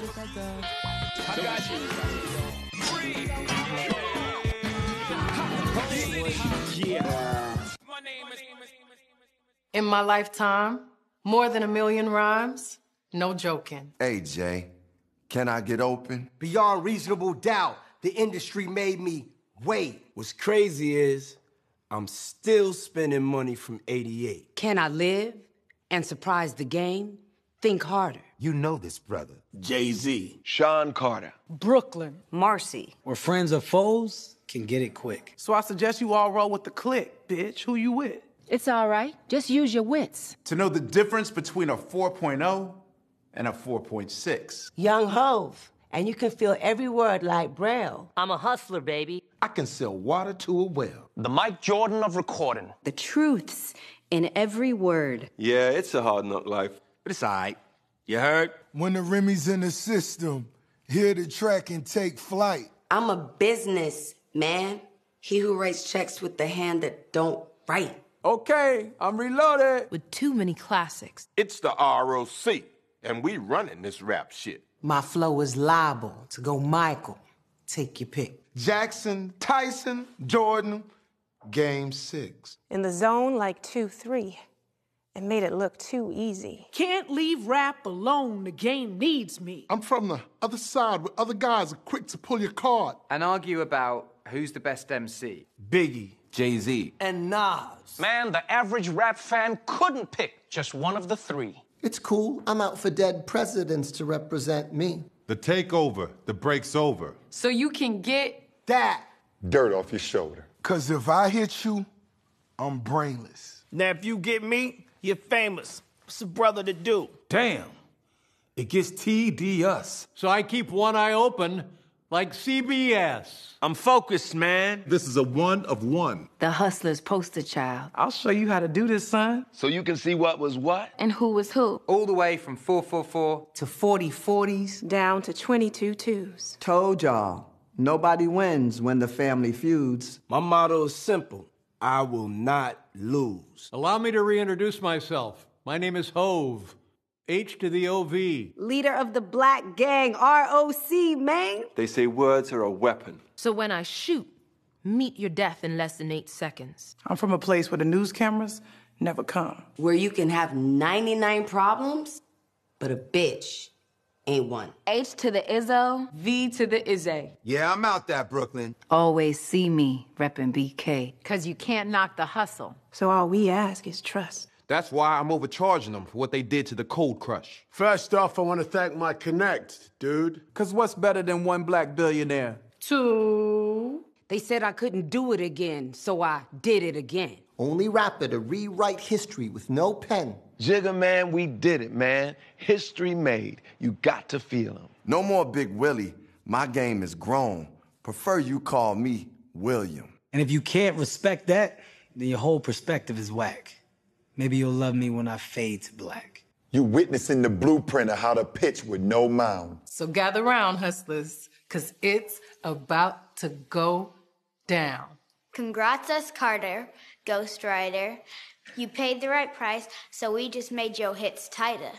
I got you. Yeah. In my lifetime, more than a million rhymes, no joking. Hey, Jay, can I get open? Beyond reasonable doubt, the industry made me wait. What's crazy is I'm still spending money from 88. Can I live and surprise the game? Think harder. You know this, brother. Jay Z. Shawn Carter. Brooklyn. Marcy. Where friends or foes can get it quick. So I suggest you all roll with the click, bitch. Who you with? It's all right. Just use your wits. To know the difference between a 4.0 and a 4.6. Young Hove, and you can feel every word like Braille. I'm a hustler, baby. I can sell water to a well. The Mike Jordan of recording. The truths in every word. Yeah, it's a hard knock life. But it's all right. You heard? When the Remy's in the system, hear the track and take flight. I'm a business man. He who writes checks with the hand that don't write. Okay, I'm reloaded. With too many classics. It's the ROC, and we running this rap shit. My flow is liable to go Michael. Take your pick. Jackson, Tyson, Jordan, game six. In the zone like 2 3 and made it look too easy. Can't leave rap alone. The game needs me. I'm from the other side where other guys are quick to pull your card. And argue about who's the best MC. Biggie. Jay Z. And Nas. Man, the average rap fan couldn't pick just one of the three. It's cool. I'm out for dead presidents to represent me. The takeover, the break's over. So you can get that dirt off your shoulder. Cause if I hit you, I'm brainless. Now, if you get me, you're famous. What's a brother to do? Damn. It gets TD us. So I keep one eye open like CBS. I'm focused, man. This is a one of one. The hustler's poster child. I'll show you how to do this, son. So you can see what was what? And who was who? All the way from 444 to 40 40s down to 22 twos. Told y'all, nobody wins when the family feuds. My motto is simple I will not lose. Allow me to reintroduce myself. My name is Hove. H to the OV. Leader of the Black Gang, ROC, man. They say words are a weapon. So when I shoot, meet your death in less than eight seconds. I'm from a place where the news cameras never come. Where you can have 99 problems, but a bitch ain't one. H to the Izzo, V to the Izzy. Yeah, I'm out that, Brooklyn. Always see me reppin' BK. Cause you can't knock the hustle. So all we ask is trust. That's why I'm overcharging them for what they did to the Cold Crush. First off, I want to thank my Connect, dude. Cause what's better than one black billionaire? Two. They said I couldn't do it again, so I did it again. Only rapper to rewrite history with no pen. Jigga man, we did it, man. History made. You got to feel him. No more Big Willie. My game is grown. Prefer you call me William. And if you can't respect that, then your whole perspective is whack. Maybe you'll love me when I fade to black. You witnessing the blueprint of how to pitch with no mound. So gather round, hustlers, cause it's about to go down. Congrats us, Carter, Ghost Rider. You paid the right price, so we just made your hits tighter.